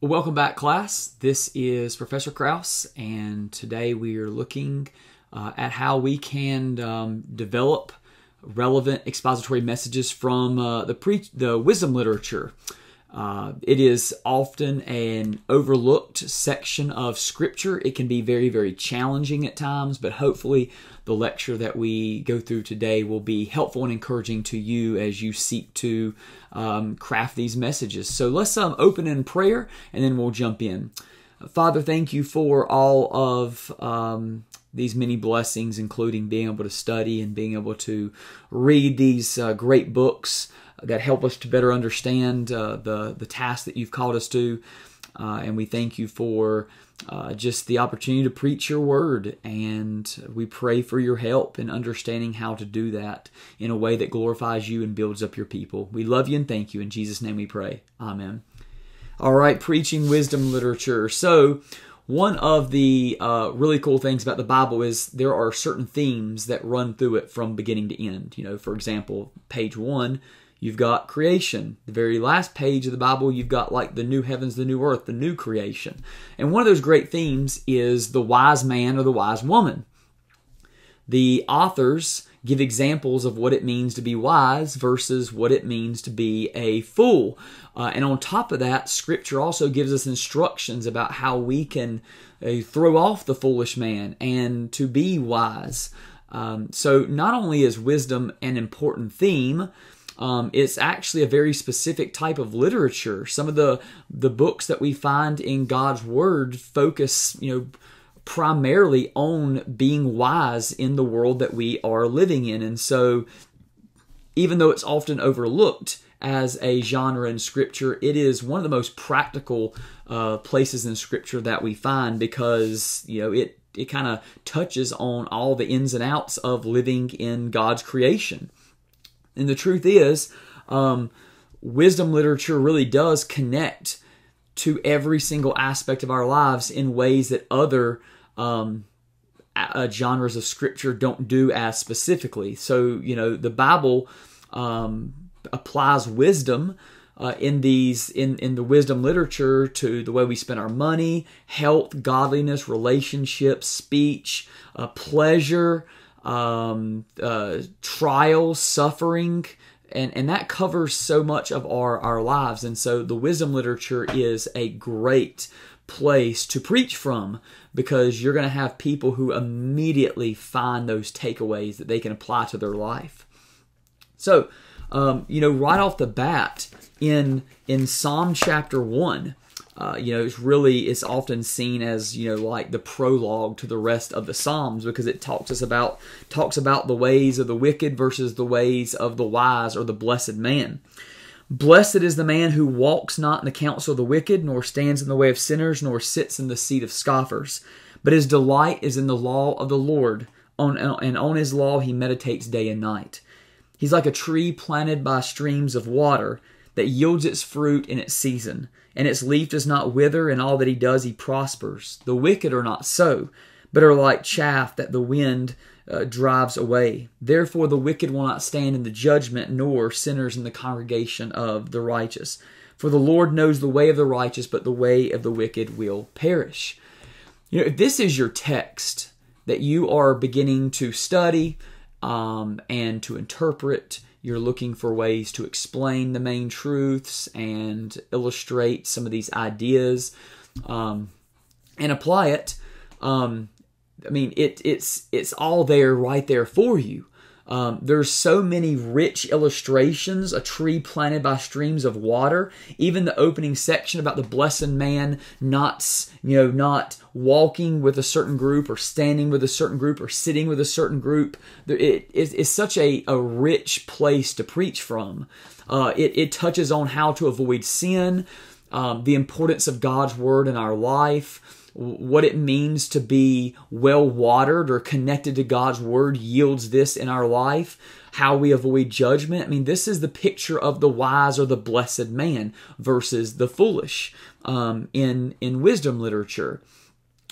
Welcome back, class. This is Professor Crouse, and today we are looking uh, at how we can um, develop relevant expository messages from uh, the the wisdom literature. Uh, it is often an overlooked section of Scripture. It can be very, very challenging at times, but hopefully, the lecture that we go through today will be helpful and encouraging to you as you seek to um, craft these messages. So let's um, open in prayer and then we'll jump in. Father, thank you for all of um, these many blessings, including being able to study and being able to read these uh, great books that help us to better understand uh, the the task that you've called us to. Uh, and we thank you for uh, just the opportunity to preach your word. And we pray for your help in understanding how to do that in a way that glorifies you and builds up your people. We love you and thank you. In Jesus' name we pray. Amen. All right, preaching wisdom literature. So, one of the uh, really cool things about the Bible is there are certain themes that run through it from beginning to end. You know, for example, page one You've got creation. The very last page of the Bible, you've got like the new heavens, the new earth, the new creation. And one of those great themes is the wise man or the wise woman. The authors give examples of what it means to be wise versus what it means to be a fool. Uh, and on top of that, Scripture also gives us instructions about how we can uh, throw off the foolish man and to be wise. Um, so, not only is wisdom an important theme, um, it's actually a very specific type of literature. Some of the the books that we find in God's Word focus, you know, primarily on being wise in the world that we are living in, and so even though it's often overlooked as a genre in Scripture, it is one of the most practical uh, places in Scripture that we find because you know it it kind of touches on all the ins and outs of living in God's creation. And the truth is, um, wisdom literature really does connect to every single aspect of our lives in ways that other um, uh, genres of scripture don't do as specifically. So, you know, the Bible um, applies wisdom. Uh, in these in in the wisdom literature to the way we spend our money, health, godliness, relationships, speech, uh, pleasure, um, uh, trials, suffering, and, and that covers so much of our, our lives. And so the wisdom literature is a great place to preach from because you're going to have people who immediately find those takeaways that they can apply to their life. So, um, you know, right off the bat in in Psalm chapter one, uh, you know, it's really it's often seen as you know like the prologue to the rest of the Psalms because it talks us about talks about the ways of the wicked versus the ways of the wise or the blessed man. Blessed is the man who walks not in the counsel of the wicked, nor stands in the way of sinners, nor sits in the seat of scoffers. But his delight is in the law of the Lord, on, and on his law he meditates day and night. He's like a tree planted by streams of water that yields its fruit in its season and its leaf does not wither, and all that he does he prospers. The wicked are not so, but are like chaff that the wind uh, drives away. Therefore, the wicked will not stand in the judgment, nor sinners in the congregation of the righteous. For the Lord knows the way of the righteous, but the way of the wicked will perish. You know, if this is your text that you are beginning to study um, and to interpret, you're looking for ways to explain the main truths and illustrate some of these ideas um, and apply it. Um, I mean, it, it's it's all there, right there for you. Um, there's so many rich illustrations, a tree planted by streams of water. Even the opening section about the blessed man not, you know, not walking with a certain group or standing with a certain group or sitting with a certain group. It is such a, a rich place to preach from. Uh, it, it touches on how to avoid sin, um, the importance of God's word in our life what it means to be well watered or connected to God's word yields this in our life, how we avoid judgment. I mean, this is the picture of the wise or the blessed man versus the foolish um, in, in wisdom literature.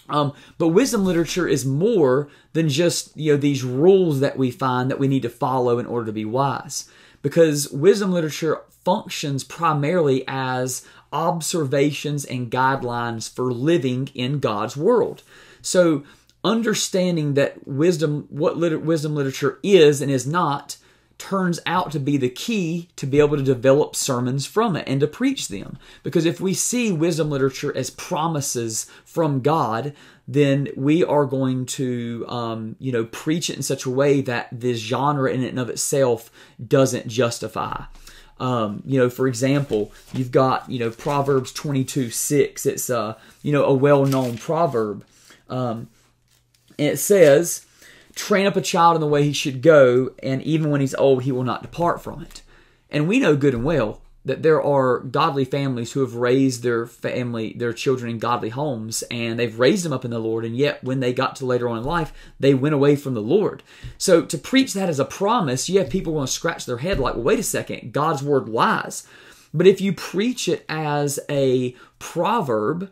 Um, but wisdom literature is more than just you know these rules that we find that we need to follow in order to be wise because wisdom literature functions primarily as observations and guidelines for living in God's world. So, understanding that wisdom, what lit- wisdom literature is and is not, turns out to be the key to be able to develop sermons from it and to preach them. Because if we see wisdom literature as promises from God, then we are going to, um, you know, preach it in such a way that this genre in and of itself doesn't justify. Um, you know, for example, you've got, you know, Proverbs 22 6. It's, uh, you know, a well known proverb. Um, and it says, train up a child in the way he should go, and even when he's old, he will not depart from it. And we know good and well that there are godly families who have raised their family, their children in godly homes, and they've raised them up in the Lord, and yet when they got to later on in life, they went away from the Lord. So to preach that as a promise, you have people want to scratch their head like, well, wait a second, God's word lies. But if you preach it as a proverb,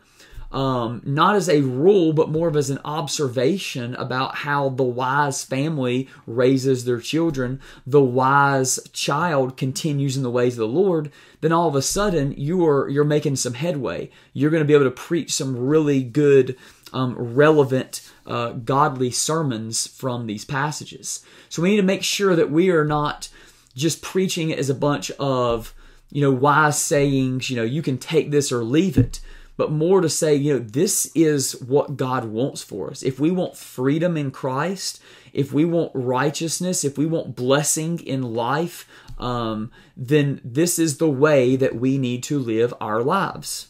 um, not as a rule, but more of as an observation about how the wise family raises their children, the wise child continues in the ways of the Lord, then all of a sudden you are you're making some headway. You're going to be able to preach some really good, um, relevant, uh, godly sermons from these passages. So we need to make sure that we are not just preaching it as a bunch of you know wise sayings. You know you can take this or leave it but more to say, you know, this is what God wants for us. If we want freedom in Christ, if we want righteousness, if we want blessing in life, um, then this is the way that we need to live our lives.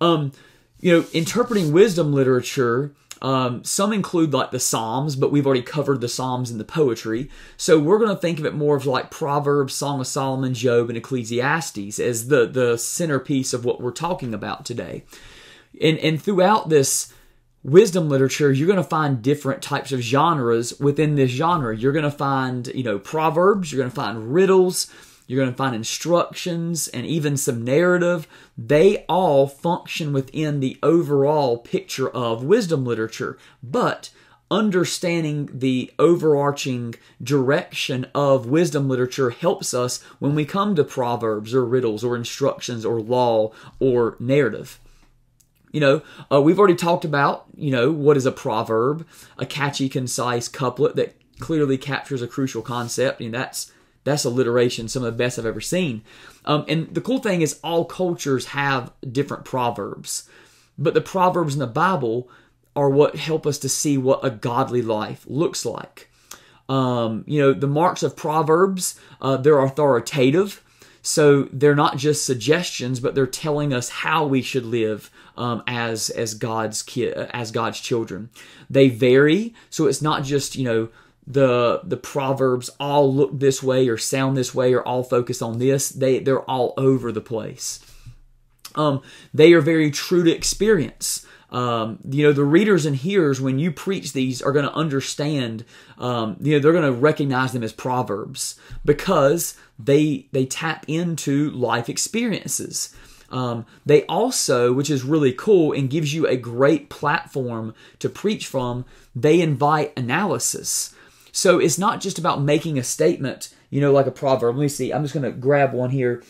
Um, you know, interpreting wisdom literature um, some include like the Psalms, but we've already covered the Psalms in the poetry. So we're going to think of it more of like Proverbs, Song of Solomon, Job, and Ecclesiastes as the, the centerpiece of what we're talking about today. And, and throughout this wisdom literature, you're going to find different types of genres within this genre. You're going to find, you know, Proverbs, you're going to find riddles, you're going to find instructions and even some narrative. They all function within the overall picture of wisdom literature. But understanding the overarching direction of wisdom literature helps us when we come to proverbs or riddles or instructions or law or narrative. You know, uh, we've already talked about, you know, what is a proverb, a catchy, concise couplet that clearly captures a crucial concept, and that's that's alliteration, some of the best I've ever seen. Um, and the cool thing is, all cultures have different proverbs, but the proverbs in the Bible are what help us to see what a godly life looks like. Um, you know, the marks of proverbs uh, they're authoritative, so they're not just suggestions, but they're telling us how we should live um, as as God's ki- as God's children. They vary, so it's not just you know the the proverbs all look this way or sound this way or all focus on this. They they're all over the place. Um, they are very true to experience. Um, you know the readers and hearers when you preach these are going to understand um, you know they're going to recognize them as proverbs because they they tap into life experiences. Um, they also, which is really cool and gives you a great platform to preach from, they invite analysis. So it's not just about making a statement, you know, like a proverb. Let me see. I'm just going to grab one here.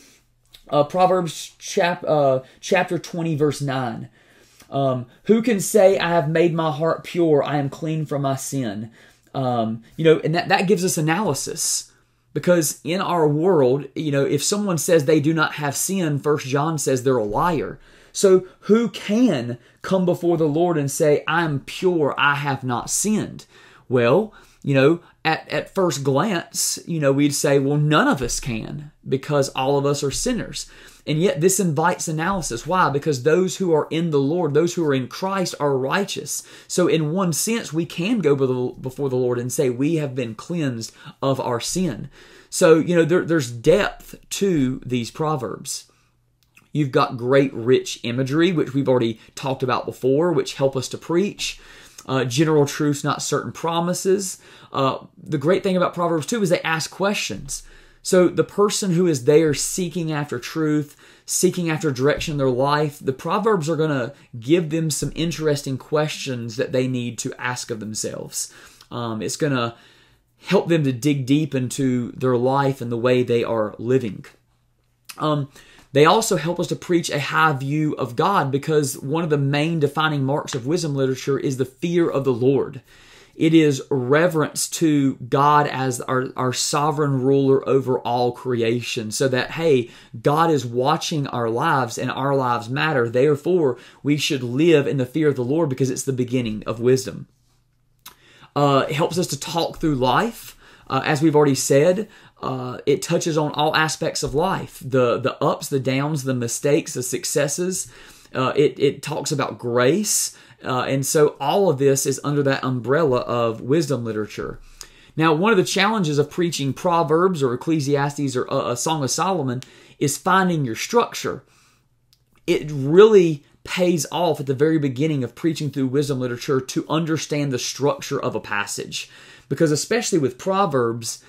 Uh, Proverbs chap, uh, chapter 20, verse 9. Um, Who can say, I have made my heart pure, I am clean from my sin? Um, you know, and that, that gives us analysis. Because in our world, you know, if someone says they do not have sin, First John says they're a liar. So who can come before the Lord and say, I'm pure, I have not sinned? Well, you know, at, at first glance, you know, we'd say, well, none of us can because all of us are sinners. And yet this invites analysis. Why? Because those who are in the Lord, those who are in Christ are righteous. So in one sense, we can go before the Lord and say we have been cleansed of our sin. So, you know, there, there's depth to these proverbs. You've got great rich imagery, which we've already talked about before, which help us to preach uh, general truths, not certain promises. Uh, the great thing about Proverbs 2 is they ask questions. So the person who is there seeking after truth, seeking after direction in their life, the Proverbs are going to give them some interesting questions that they need to ask of themselves. Um, it's going to help them to dig deep into their life and the way they are living. Um, They also help us to preach a high view of God because one of the main defining marks of wisdom literature is the fear of the Lord. It is reverence to God as our, our sovereign ruler over all creation, so that, hey, God is watching our lives and our lives matter. Therefore, we should live in the fear of the Lord because it's the beginning of wisdom. Uh, it helps us to talk through life. Uh, as we've already said, uh, it touches on all aspects of life the the ups, the downs, the mistakes, the successes. Uh, it it talks about grace. Uh, and so all of this is under that umbrella of wisdom literature. Now, one of the challenges of preaching Proverbs or Ecclesiastes or a, a Song of Solomon is finding your structure. It really pays off at the very beginning of preaching through wisdom literature to understand the structure of a passage. Because, especially with Proverbs,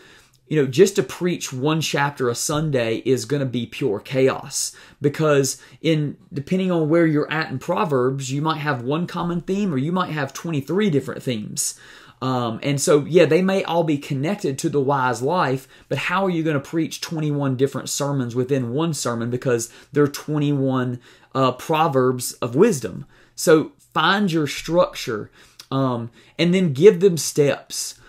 you know, just to preach one chapter a Sunday is going to be pure chaos because in depending on where you're at in Proverbs, you might have one common theme or you might have 23 different themes. Um, and so, yeah, they may all be connected to the wise life, but how are you going to preach 21 different sermons within one sermon because there are 21 uh, proverbs of wisdom? So, find your structure um, and then give them steps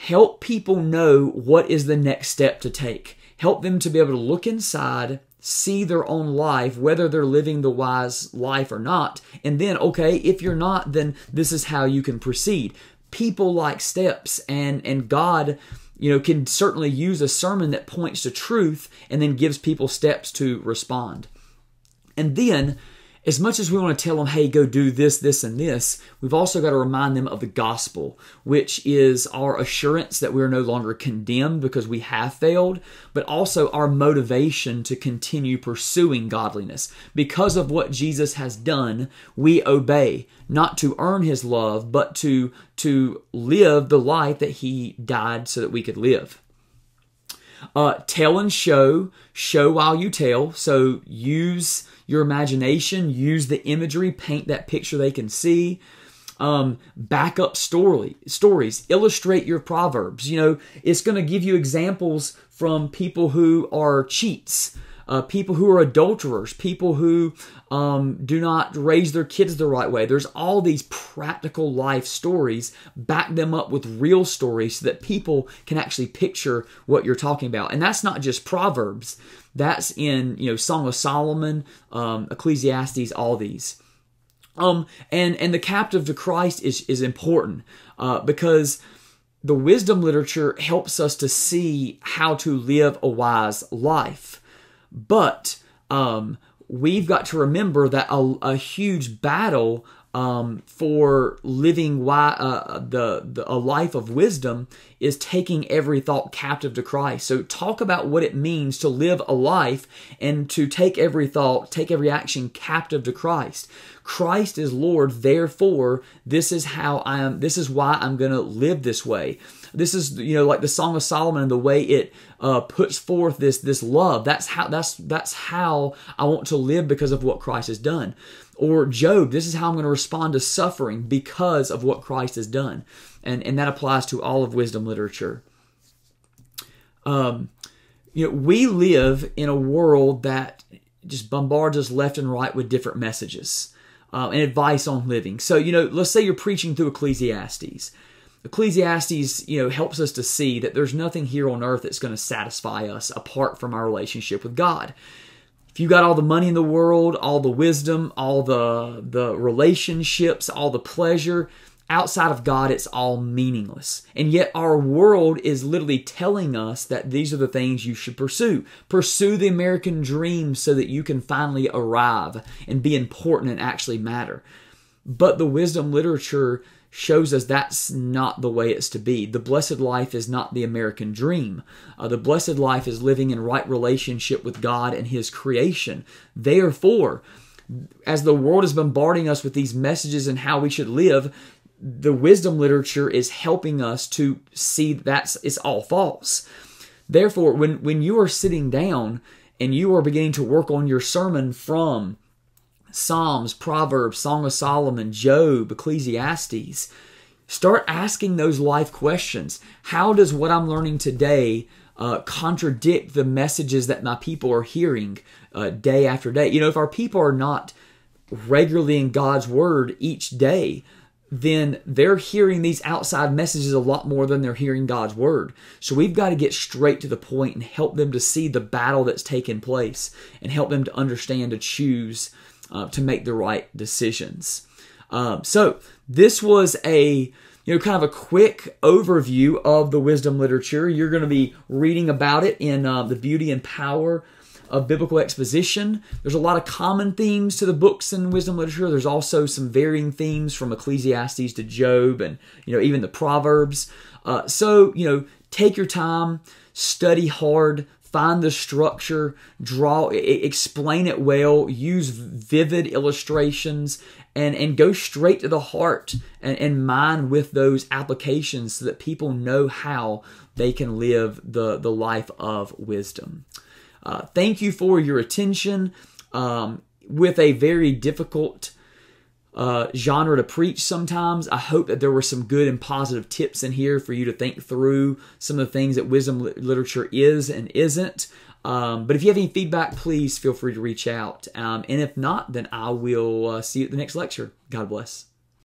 help people know what is the next step to take. Help them to be able to look inside, see their own life, whether they're living the wise life or not. And then, okay, if you're not, then this is how you can proceed. People like steps, and, and God you know, can certainly use a sermon that points to truth and then gives people steps to respond. And then as much as we want to tell them, hey, go do this, this, and this, we've also got to remind them of the gospel, which is our assurance that we're no longer condemned because we have failed, but also our motivation to continue pursuing godliness. Because of what Jesus has done, we obey, not to earn his love, but to, to live the life that he died so that we could live. Uh, tell and show, show while you tell. So use your imagination, use the imagery, paint that picture they can see. Um, back up story, stories, illustrate your proverbs. You know, it's going to give you examples from people who are cheats uh, people who are adulterers, people who um, do not raise their kids the right way. There's all these practical life stories. Back them up with real stories so that people can actually picture what you're talking about. And that's not just Proverbs. That's in you know Song of Solomon, um, Ecclesiastes, all these. Um, and and the captive to Christ is is important uh, because the wisdom literature helps us to see how to live a wise life. But um, we've got to remember that a, a huge battle um, for living why, uh, the, the a life of wisdom is taking every thought captive to Christ. So talk about what it means to live a life and to take every thought, take every action captive to Christ. Christ is Lord, therefore this is how I am. This is why I'm going to live this way. This is you know like the Song of Solomon and the way it uh, puts forth this this love. That's how that's that's how I want to live because of what Christ has done. Or Job, this is how I'm going to respond to suffering because of what Christ has done, and and that applies to all of wisdom literature. Um, you know, we live in a world that just bombards us left and right with different messages uh, and advice on living. So, you know, let's say you're preaching through Ecclesiastes. Ecclesiastes, you know, helps us to see that there's nothing here on earth that's going to satisfy us apart from our relationship with God. If you got all the money in the world, all the wisdom, all the the relationships, all the pleasure, outside of God it's all meaningless. And yet our world is literally telling us that these are the things you should pursue. Pursue the American dream so that you can finally arrive and be important and actually matter. But the wisdom literature shows us that's not the way it's to be. The blessed life is not the American dream. Uh, the blessed life is living in right relationship with God and His creation. Therefore, as the world is bombarding us with these messages and how we should live, the wisdom literature is helping us to see that's it's all false. Therefore, when when you are sitting down and you are beginning to work on your sermon from Psalms, Proverbs, Song of Solomon, Job, Ecclesiastes. Start asking those life questions. How does what I'm learning today uh, contradict the messages that my people are hearing uh, day after day. You know, if our people are not regularly in God's word each day, then they're hearing these outside messages a lot more than they're hearing God's word. So we've got to get straight to the point and help them to see the battle that's taken place and help them to understand to choose uh, to make the right decisions. Um, so this was a you know kind of a quick overview of the wisdom literature. You're going to be reading about it in uh, the Beauty and Power of biblical exposition. There's a lot of common themes to the books in wisdom literature. There's also some varying themes from Ecclesiastes to Job and you know even the Proverbs. Uh, so you know take your time, study hard, find the structure, draw, explain it well, use vivid illustrations, and and go straight to the heart and, and mind with those applications so that people know how they can live the the life of wisdom. Uh, thank you for your attention. Um, with a very difficult uh, genre to preach sometimes, I hope that there were some good and positive tips in here for you to think through some of the things that wisdom literature is and isn't. Um, but if you have any feedback, please feel free to reach out. Um, and if not, then I will uh, see you at the next lecture. God bless.